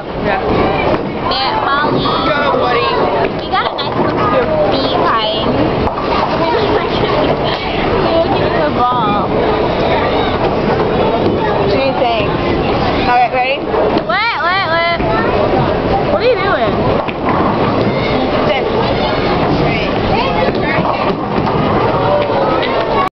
up. Yeah. Matt, Molly. Go, buddy. We got a nice look for behind. We'll get the ball. What do you think? Alright, ready?